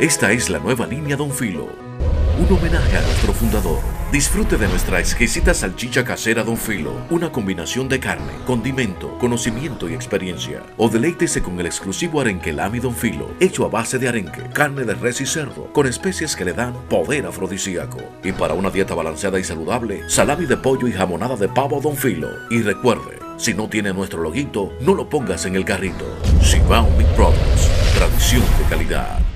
Esta es la nueva línea Don Filo. Un homenaje a nuestro fundador. Disfrute de nuestra exquisita salchicha casera Don Filo, una combinación de carne, condimento, conocimiento y experiencia. O deleítese con el exclusivo arenque Lami Don Filo, hecho a base de arenque, carne de res y cerdo, con especies que le dan poder afrodisíaco. Y para una dieta balanceada y saludable, salami de pollo y jamonada de pavo Don Filo. Y recuerde, si no tiene nuestro loguito, no lo pongas en el carrito. Sibao Meat Products, tradición de calidad.